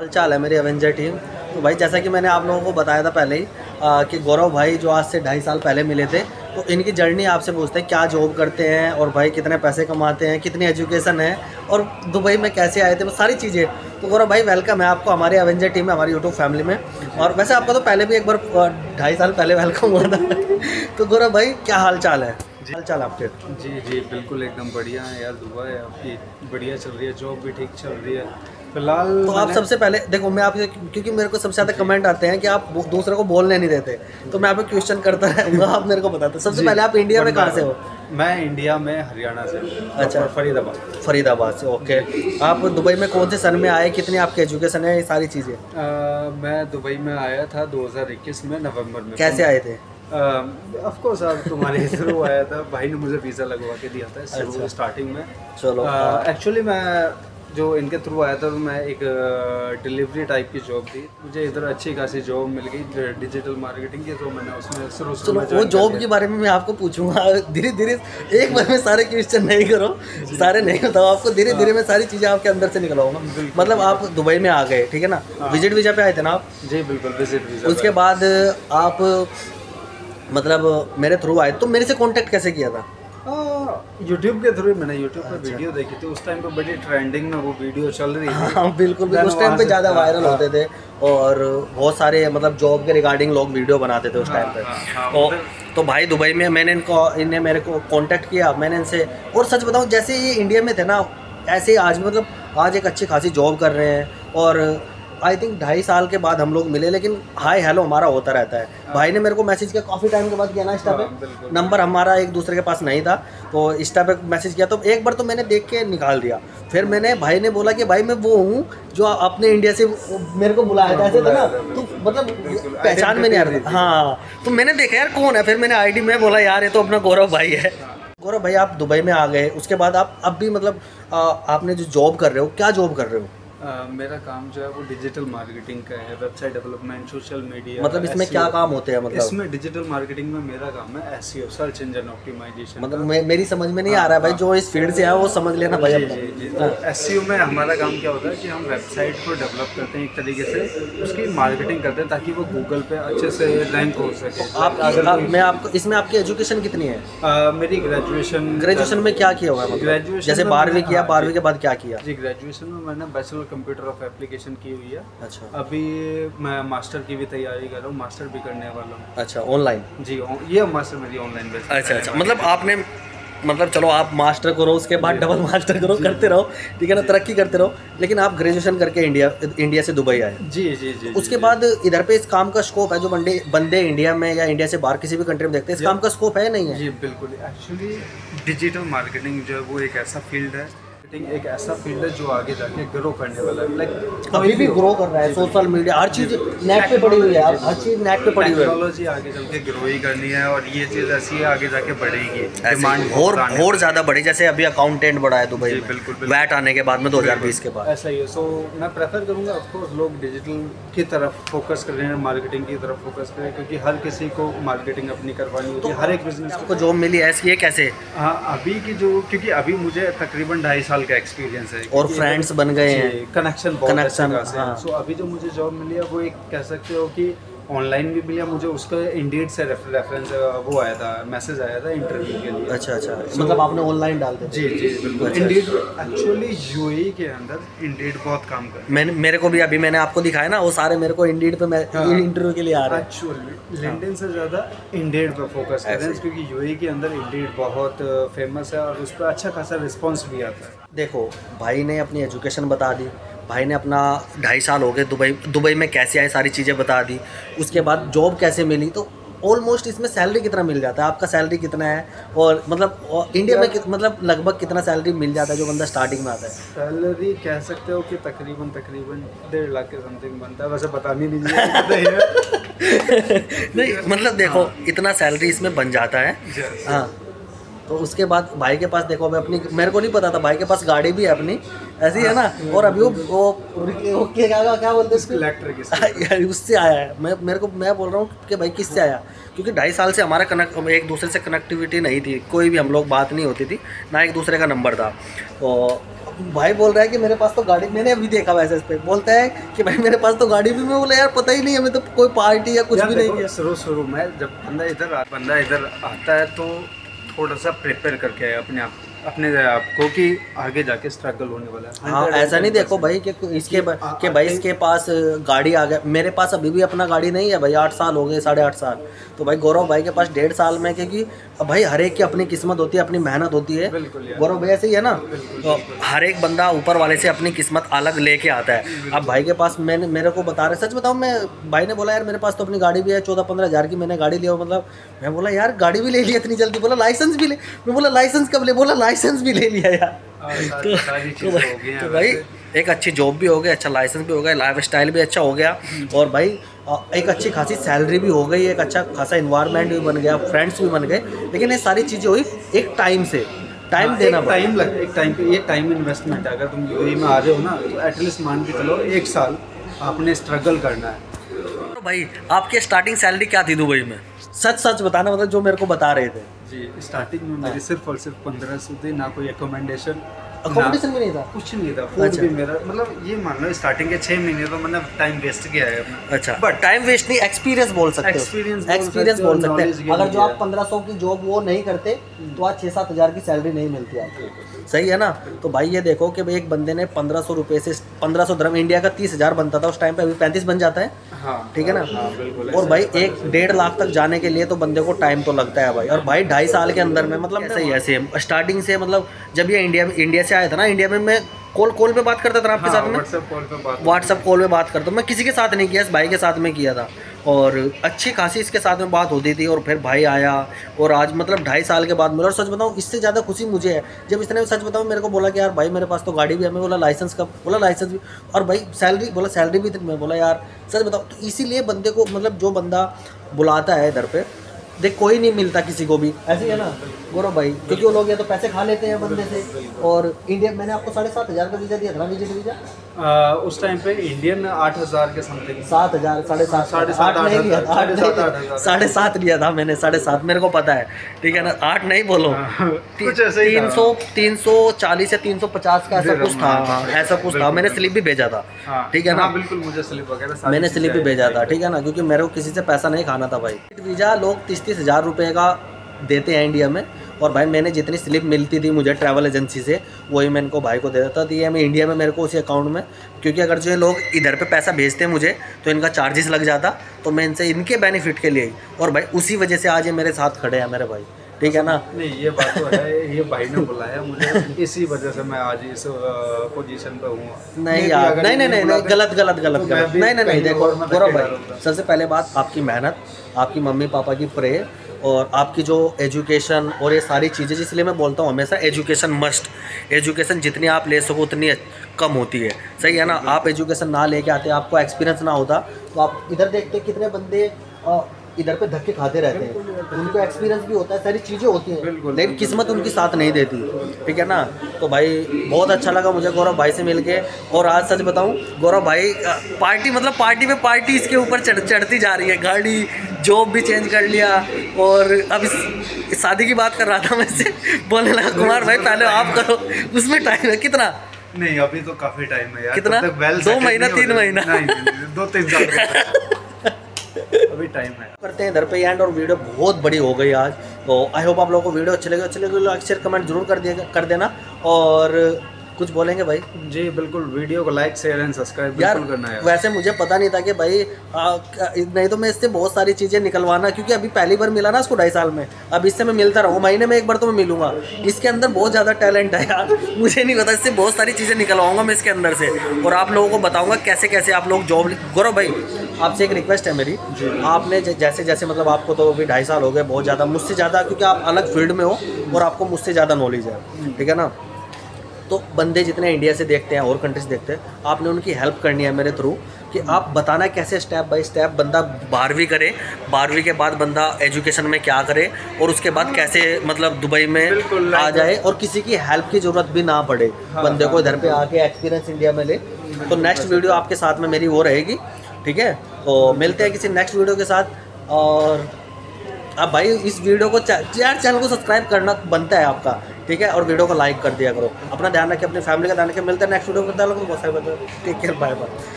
हाल चाल है मेरी एवेंजर टीम तो भाई जैसा कि मैंने आप लोगों को बताया था पहले ही आ, कि गौरव भाई जो आज से ढाई साल पहले मिले थे तो इनकी जर्नी आपसे पूछते हैं क्या जॉब करते हैं और भाई कितने पैसे कमाते हैं कितनी एजुकेशन है और दुबई में कैसे आए थे वो सारी चीज़ें। तो गौरव भाई वेलकम है आपको हमारी एवेंजर टीम में हमारी यूट्यूब फैमिली में। और वैसे आपका तो पहले भी एक बार ढाई साल पहले वेलकम हुआ था। तो गौरव भाई क्या हाल चाल है? हाल चाल आपके? जी जी बिल्कुल एकदम बढ़िया है यार दुआ है आपकी। बढ़िया चल रही है जॉब भी ठीक चल रही है। फ़िलहाल तो आप सबसे पहले देखो मैं आपसे क्योंकि मेरे को सबसे ज़्यादा कमेंट आते हैं कि आप दूसरे को बोलने नहीं देते। तो मैं आपको क्वेश्चन करता रहूँगा आप मेरे को बताते सबसे पहले आप इंडिया में कहाँ से हो। मैं इंडिया में हरियाणा से अच्छा। अच्छा। फरीदाबाद। फरीदाबाद से ओके आप दुबई में कौन से सन में आए? कितनी आपकी एजुकेशन है? ये सारी चीज़ें। मैं दुबई में आया था 2021 में नवंबर में। कैसे आए थे? ऑफ़ कोर्स अब तुम्हारे थ्रू आया था। भाई ने मुझे वीज़ा लगवा के दिया था अच्छा। स्टार्टिंग में। चलो। एक्चुअली मैं जो इनके थ्रू आया था तो मैं एक डिलीवरी टाइप की जॉब थी। मुझे इधर अच्छी खासी जॉब मिल गई डिजिटल मार्केटिंग की तो मैंने उसमें शुरू चलो वो जॉब के बारे में मैं आपको पूछूँगा। धीरे धीरे एक बार में सारे क्वेश्चन नहीं करो। सारे नहीं बताओ। आपको धीरे धीरे मैं सारी चीज़ें आपके अंदर से निकलाऊँगा मतलब आप दुबई में आ गए ठीक है ना? विज़िट वीज़ा पे आए थे ना आप? जी बिल्कुल विज़िट वीज़ा उसके बाद आप मतलब मेरे थ्रू आए तो मेरे से कांटेक्ट कैसे किया था? यूट्यूब के थ्रू मैंने यूट्यूब अच्छा। पे वीडियो देखी थी। उस टाइम पे बड़ी ट्रेंडिंग में वो वीडियो चल रही थी। हाँ बिल्कुल उस टाइम पे ज़्यादा हाँ, वायरल हाँ। होते थे और बहुत सारे मतलब जॉब के रिगार्डिंग लोग वीडियो बनाते थे उस टाइम पे। हाँ, हाँ, तो तो भाई दुबई में मैंने इनको इन्हें मेरे को कांटेक्ट किया। मैंने इनसे और सच बताऊँ जैसे ये इंडिया में थे ना ऐसे ही आज मतलब आज एक अच्छी खासी जॉब कर रहे हैं। और आई थिंक ढाई साल के बाद हम लोग मिले लेकिन हाय हेलो हमारा होता रहता है। भाई ने मेरे को मैसेज किया काफ़ी टाइम के बाद किया ना इंस्टा पे हाँ, नंबर हमारा एक दूसरे के पास नहीं था तो इंस्टा पे मैसेज किया। तो एक बार तो मैंने देख के निकाल दिया। फिर मैंने भाई ने बोला कि भाई मैं वो हूँ जो अपने इंडिया से मेरे को बुलाया था ऐसे था ना तो मतलब पहचान में नहीं आ रहा हाँ तो मैंने देखा यार कौन है? फिर मैंने आईडी में बोला यार ये तो अपना गौरव भाई है। गौरव भाई आप दुबई में आ गए उसके बाद आप अब भी मतलब आ, आपने जो जॉब कर रहे हो क्या जॉब कर रहे हो? मेरा काम जो है वो डिजिटल मार्केटिंग का है वेबसाइट डेवलपमेंट सोशल मीडिया मतलब इसमें SEO, क्या काम होते हैं मतलब? इसमें डिजिटल मार्केटिंग में मेरा काम है एस सर्च इंजन ऑप्टिमाइजेशन मतलब मे, मेरी समझ में नहीं आ रहा है भाई जो इस फ़ील्ड से है। वो समझ लेना भाई जी जी जी। तो एस में हमारा काम क्या होता है कि हम वेबसाइट को डेवलप करते हैं एक तरीके से उसकी मार्केटिंग करते हैं ताकि वो गूगल पे अच्छे से रैंक हो सके। आप, मैं आपको इसमें आपकी एजुकेशन कितनी है? मेरी ग्रेजुएशन ग्रेजुएशन में क्या किया हुआ है Graduation जैसे बारहवीं किया हाँ, बारहवीं के बाद क्या किया? जी ग्रेजुएशन में मैंने बैचलर कंप्यूटर ऑफ़ एप्लीकेशन की हुई है। अच्छा। अभी मैं मास्टर की भी तैयारी कर रहा हूँ मास्टर भी करने वाला हूँ। अच्छा ऑनलाइन जी ये मास्टर मेरी ऑनलाइन बेस अच्छा अच्छा मतलब आपने मतलब चलो आप मास्टर करो उसके बाद डबल मास्टर करो करते रहो ठीक है ना तरक्की करते रहो लेकिन आप ग्रेजुएशन करके इंडिया इंडिया से दुबई आए। जी जी जी उसके जी, बाद इधर पे इस काम का स्कोप है जो बंदे बंदे इंडिया में या इंडिया से बाहर किसी भी कंट्री में देखते हैं इस काम का स्कोप है नहीं है? जी बिल्कुल। एक्चुअली डिजिटल मार्केटिंग जो है वो एक ऐसा फ़ील्ड है मार्केटिंग एक ऐसा फ़ील्ड है जो आगे जाके ग्रो करने वाला है। लाइक अभी भी ग्रो कर रहा है सोशल मीडिया हर चीज़ नेट पे पड़ी हुई है हर चीज़ नेट पे पड़ी हुई है। टेक्नोलॉजी आगे चल के ग्रो ही करनी है और ये चीज़ ऐसी है आगे जाके बढ़ेगी। डिमांड और और ज़्यादा बड़ी जैसे अभी अकाउंटेंट बढ़ा है दुबई में। बिल्कुल। वैट आने के बाद में 2020 के बाद। ऐसा ही है। सो मैं प्रेफर करूँगा ऑफकोर्स लोग डिजिटल की तरफ़ फोकस कर रहे हैं मार्केटिंग की तरफ़ फोकस करें क्योंकि हर किसी को मार्केटिंग अपनी करवानी होती है हर एक बिज़नेस को जॉब मिली है ये कैसे? हाँ अभी की जो क्योंकि अभी मुझे तकरीबन ढाई साल का एक्सपीरियंस है। और फ्रेंड्स बन गए हैं। कनेक्शन हाँ। सो अभी जो मुझे जॉब मिली है वो एक कह सकते हो कि ऑनलाइन भी मिली मुझे उसका इंडीड से रेफरेंस वो आया था मैसेज आया था इंटरव्यू के लिए। अच्छा अच्छा। So, मतलब आपने ऑनलाइन डाल दिया? जी जी बिल्कुल। अच्छा, इंडीड एक्चुअली यूएई के अंदर इंडीड बहुत काम कर मैंने मेरे को भी अभी मैंने आपको दिखाया ना वो सारे मेरे को इंडीड पे मैं हाँ। इंटरव्यू के लिए आ रहे हैं। एक्चुअली लिंक्डइन से ज़्यादा इंडीड पे फोकस कर रहे हैं क्योंकि यूएई के अंदर इंडीड बहुत फ़ेमस है और उस पर अच्छा खासा रिस्पॉन्स भी आता है। देखो भाई ने अपनी एजुकेशन बता दी। भाई ने अपना ढाई साल हो गए दुबई दुबई में कैसे आए सारी चीज़ें बता दी। उसके बाद जॉब कैसे मिली तो ऑलमोस्ट इसमें सैलरी कितना मिल जाता है? आपका सैलरी कितना है? और मतलब और इंडिया में मतलब लगभग कितना सैलरी मिल जाता है जो बंदा स्टार्टिंग में आता है? सैलरी कह सकते हो कि तकरीबन तकरीबन डेढ़ लाख के समथिंग बनता है। वैसे बता नहीं दीजिए नहीं मतलब देखो इतना सैलरी इसमें बन जाता है। हाँ। तो उसके बाद भाई के पास देखो अभी अपनी मेरे को नहीं पता था भाई के पास गाड़ी भी है अपनी ऐसी है ना? और अभी वो वो वो क्या क्या बोलते हैं। यार उससे आया है। मैं मेरे को मैं बोल रहा हूँ कि भाई किससे आया? क्योंकि ढाई साल से हमारा कनेक्ट एक दूसरे से कनेक्टिविटी नहीं थी कोई भी हम लोग बात नहीं होती थी ना एक दूसरे का नंबर था। तो भाई बोल रहा है कि मेरे पास तो गाड़ी मैंने अभी देखा वैसे इस पर बोलता है कि भाई मेरे पास तो गाड़ी भी मैं बोला यार पता ही नहीं हमें तो कोई पार्टी या कुछ भी नहीं किया शुरू शुरू में जब बंदा इधर बंदा इधर आता है तो थोड़ा सा प्रिपेयर करके आए अपने आप अपने आपको कि आगे जाके स्ट्रगल होने वाला है। हाँ ऐसा नहीं देखो भाई कि इसके ब- कि भाई इसके पास गाड़ी आ गया। मेरे पास अभी भी अपना गाड़ी नहीं है भाई आठ साल हो गए साढ़े आठ साल। तो भाई गौरव भाई के पास डेढ़ साल में क्योंकि भाई हर एक की अपनी किस्मत होती है अपनी मेहनत होती है। गौरव भाई ऐसे ही है ना? तो हर एक बंदा ऊपर वाले से अपनी किस्मत अलग लेके आता है। अब भाई के पास मैंने मेरे को बता रहे सच बताऊँ मैं भाई ने बोला यार मेरे पास तो अपनी गाड़ी भी है चौदह पंद्रह हज़ार की मैंने गाड़ी लिया मतलब मैं बोला यार गाड़ी भी ले लिया इतनी जल्दी? बोला लाइसेंस भी ले। मैं बोला लाइसेंस कब ले? बोला लाइसेंस भी ले लिया यार। हाँ, तो भाई हो तो भाई एक अच्छी जॉब भी हो गई अच्छा लाइसेंस भी हो गया लाइफ स्टाइल भी अच्छा हो गया। और भाई एक अच्छी खासी सैलरी भी हो गई एक अच्छा खासा इन्वायरमेंट भी बन गया फ्रेंड्स भी बन गए। लेकिन ये सारी चीज़ें हुई एक टाइम से। टाइम हाँ, देना टाइम लग एक टाइम पे ये टाइम इन्वेस्टमेंट है। अगर तुम यूएई में आ रहे हो ना तो एटलीस्ट मान के चलो एक साल आपने स्ट्रगल करना है। तो भाई आपकी स्टार्टिंग सैलरी क्या थी दुबई में? सच सच बताना मतलब जो मेरे को बता रहे थे। जी स्टार्टिंग में मेरी सिर्फ़ और सिर्फ़ पंद्रह सौ थी ना कोई एकोमेंडेशन अकोमोडेशन भी नहीं था? कुछ नहीं था फ़ूड अच्छा। भी मेरा मतलब ये मान लो स्टार्टिंग के छः महीने तो मैंने टाइम वेस्ट किया है। अच्छा। बट टाइम वेस्ट नहीं एक्सपीरियंस बोल सकते हो। Experience एक्सपीरियंस बोल सकते हैं। अगर जो आप पंद्रह सौ की जॉब वो नहीं करते तो आज छः सात हज़ार की सैलरी नहीं मिलती आपको सही है ना? तो भाई ये देखो कि भाई एक बंदे ने पंद्रह सौ रुपये से पंद्रह सौ धर्म इंडिया का तीस हज़ार बनता था उस टाइम पे अभी पैंतीस बन जाता है। हाँ ठीक है ना? हाँ बिल्कुल और भाई एक डेढ़ लाख तक जाने के लिए तो बंदे को टाइम तो लगता है भाई। और भाई ढाई साल के अंदर में मतलब सही है सेम स्टार्टिंग से मतलब जब ये इंडिया में इंडिया से आया था ना इंडिया में मैं कॉल कॉल पे बात करता था ना आपके साथ में? व्हाट्सएप कॉल पे बात व्हाट्सअप कॉल पे बात करता हूँ। मैं किसी के साथ नहीं किया इस भाई के साथ में किया था। और अच्छी खासी इसके साथ में बात होती थी और फिर भाई आया और आज मतलब ढाई साल के बाद मिला। और सच बताऊँ, इससे ज़्यादा खुशी मुझे है। जब इसने सच बताऊँ, मेरे को बोला कि यार भाई मेरे पास तो गाड़ी भी है, मैं बोला लाइसेंस कब? बोला लाइसेंस भी। और भाई सैलरी बोला सैलरी भी थी मैं बोला यार, सच बताऊँ तो इसीलिए बंदे को मतलब जो बंदा बुलाता है इधर पे देख कोई नहीं मिलता किसी को भी। ऐसे ही है ना? गौरव भाई क्योंकि वो लोग या तो पैसे खा लेते हैं बंदे से और इंडिया मैंने आपको साढ़े सात हज़ार का वीज़ा दिया था ना विज़िट वीज़ा उस टाइम पे इंडियन आठ हज़ार के समथिंग सात हज़ार साढ़े सात। साढ़े सात, नहीं लिया था साढ़े सात, लिया। था मैंने साढ़े सात मेरे को पता है। ठीक है ना? आठ नहीं बोलो। ऐसा ही तीन सौ तीन सौ चालीस या तीन सौ पचास का ऐसा कुछ था। हूँ, हाँ, हाँ, ऐसा कुछ था। मैंने स्लिप भी भेजा था। हाँ, ठीक है ना? हाँ, बिल्कुल मुझे स्लिप वगैरह मैंने स्लिप भी भेजा था। ठीक है ना? क्योंकि मेरे को किसी से पैसा नहीं खाना था भाई। वीज़ा लोग तीस तीस हज़ार रुपये का देते हैं इंडिया में। और भाई मैंने जितनी स्लिप मिलती थी मुझे ट्रैवल एजेंसी से वही मैं इनको भाई को दे देता। था ये मैं इंडिया में मेरे को उसी अकाउंट में। क्योंकि अगर जो लोग इधर पे पैसा भेजते हैं मुझे तो इनका चार्जेस लग जाता। तो मैं इनसे इनके बेनिफिट के लिए और भाई उसी वजह से आज ये मेरे साथ खड़े हैं मेरे भाई। ठीक है ना? नहीं ये बात तो है। ये भाई ने बुलाया मुझे। इसी वजह से मैं आज इस पोजीशन पे हूँ। नहीं यार नहीं नहीं नहीं नहीं गलत गलत गलत तो गलत। नहीं नहीं नहीं देखो गौरव भाई सबसे पहले बात आपकी मेहनत। आपकी मम्मी पापा की प्रे और आपकी जो एजुकेशन और ये सारी चीज़ें इसलिए मैं बोलता हूँ हमेशा एजुकेशन मस्ट एजुकेशन जितनी आप ले सको उतनी कम होती है। सही है ना? आप एजुकेशन ना लेके आते आपको एक्सपीरियंस ना होता तो आप इधर देखते कितने बंदे इधर पे धक्के खाते रहते हैं। उनको एक्सपीरियंस भी होता है सारी चीज़ें होती हैं। लेकिन किस्मत उनकी साथ नहीं देती। ठीक है ना? तो भाई बहुत अच्छा लगा मुझे गौरव भाई से मिलके। और आज सच बताऊँ गौरव भाई पार्टी मतलब पार्टी पे पार्टी इसके ऊपर चढ़ चढ़ती जा रही है गाड़ी जॉब भी चेंज कर लिया और अब शादी की बात कर रहा था मैं इससे बोलने लगा कुमार भाई पहले आप करो। उसमें टाइम है कितना? नहीं अभी तो काफ़ी टाइम है यार कितना? तक well दो महीना, तीन महीना? दो तीन साल अभी टाइम है। करते हैं इधर पे एंड और वीडियो बहुत बड़ी हो गई आज। तो आई होप आप लोगों को वीडियो अच्छी लगे अच्छी लगे लाइक शेयर कमेंट ज़रूर कर दिएगा कर देना। और कुछ बोलेंगे भाई? जी बिल्कुल वीडियो को लाइक शेयर एंड सब्सक्राइब यार करना है। वैसे मुझे पता नहीं था कि भाई आ, नहीं तो मैं इससे बहुत सारी चीज़ें निकलवाना क्योंकि अभी पहली बार मिला ना इसको ढाई साल में। अब इससे मैं मिलता रहूँ महीने में एक बार तो मैं मिलूँगा। इसके अंदर बहुत ज़्यादा टैलेंट है यार। मुझे नहीं पता इससे बहुत सारी चीज़ें निकलवाऊँगा मैं इसके अंदर से। और आप लोगों को बताऊँगा कैसे कैसे आप लोग जॉब गौरव भाई। आपसे एक रिक्वेस्ट है मेरी। आपने जैसे जैसे मतलब आपको तो अभी ढाई साल हो गए बहुत ज़्यादा मुझसे ज़्यादा क्योंकि आप अलग फ़ील्ड में हो और आपको मुझसे ज़्यादा नॉलेज है। ठीक है ना? तो बंदे जितने इंडिया से देखते हैं और कंट्रीज़ देखते हैं आपने उनकी हेल्प करनी है मेरे थ्रू कि आप बताना कैसे स्टेप बाय स्टेप बंदा बारहवीं करे बारहवीं के बाद बंदा एजुकेशन में क्या करे और उसके बाद कैसे मतलब दुबई में आ जाए और किसी की हेल्प की ज़रूरत भी ना पड़े हाँ, बंदे को हाँ। इधर पे आके एक्सपीरियंस इंडिया में ले। तो नेक्स्ट वीडियो आपके साथ में मेरी वो रहेगी ठीक है? तो मिलते हैं किसी नेक्स्ट वीडियो के साथ और अब भाई इस वीडियो को यार चैनल को सब्सक्राइब करना बनता है आपका। ठीक है, और वीडियो को लाइक कर दिया करो। अपना ध्यान रखिए, अपनी फैमिली का ध्यान रखिए। मिलते हैं नेक्स्ट वीडियो में बहुत सारे टेक केयर बाय बाय